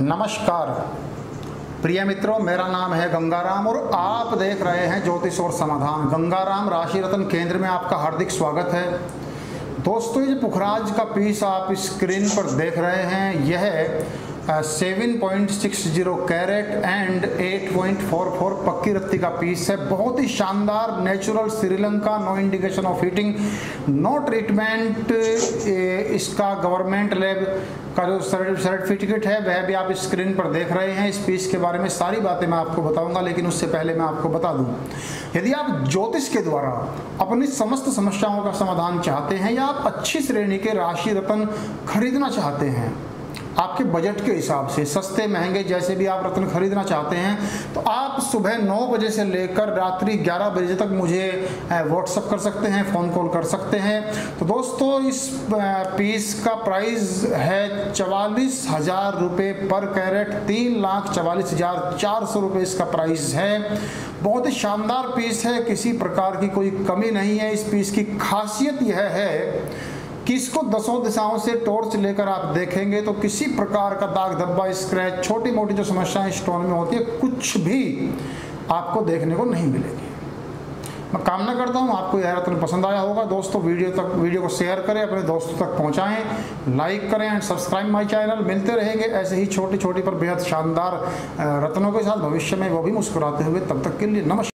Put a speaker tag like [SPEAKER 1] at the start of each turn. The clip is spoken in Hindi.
[SPEAKER 1] नमस्कार। प्रिय मित्रों, मेरा नाम है गंगाराम और आप देख रहे हैं ज्योतिष और समाधान। गंगाराम राशि रत्न केंद्र में आपका हार्दिक स्वागत है। दोस्तों, ये पुखराज का पीस आप स्क्रीन पर देख रहे हैं, यह seven point six zero carat and eight point four four पक्की रत्ती का पीस है। बहुत ही शानदार natural Sri Lanka no indication of heating no treatment इसका गवर्नमेंट लैब का जो सर्टिफिकेट है, वह भी आप स्क्रीन पर देख रहे हैं। इस पीस के बारे में सारी बातें मैं आपको बताऊँगा, लेकिन उससे पहले मैं आपको बता दूँ। यदि आप ज्योतिष के द्वारा अपनी समस्त समस्याओं का समाधान चाहते हैं या आप अच्छी श्रेणी के राशि रतन खरीदना चाहते हैं आपके बजट के हिसाब से, सस्ते महँगे जैसे भी आप रत्न खरीदना चाहते हैं तो आप सुबह नौ बजे से लेकर रात्रि ग्यारह बजे तक मुझे व्हाट्सअप कर सकते हैं फ़ोन कॉल कर सकते हैं। तो दोस्तों, इस पीस का प्राइस है चवालीस हज़ार रुपये पर कैरेट, तीन लाख चवालीस हज़ार चार सौ रुपये इसका प्राइस है। बहुत ही शानदार पीस है, किसी प्रकार की कोई कमी नहीं है। इस पीस की खासियत यह है कि इसको दसों दिशाओं से टॉर्च लेकर आप देखेंगे तो किसी प्रकार का दाग धब्बा स्क्रैच छोटी मोटी जो समस्याएँ स्टोन में होती है, कुछ भी आपको देखने को नहीं मिलेगी। मैं कामना करता हूँ, आपको यह रत्न पसंद आया होगा। दोस्तों, वीडियो तक, वीडियो को शेयर करें, अपने दोस्तों तक पहुँचाएँ लाइक करें एंड सब्सक्राइब माई चैनल मिलते रहेंगे ऐसे ही छोटी छोटी पर बेहद शानदार रत्नों के साथ। भविष्य में वो भी मुस्कुराते हुए, तब तक के लिए नमस्कार।